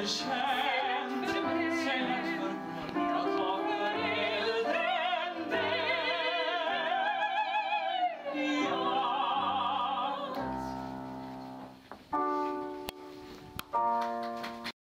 the shadow.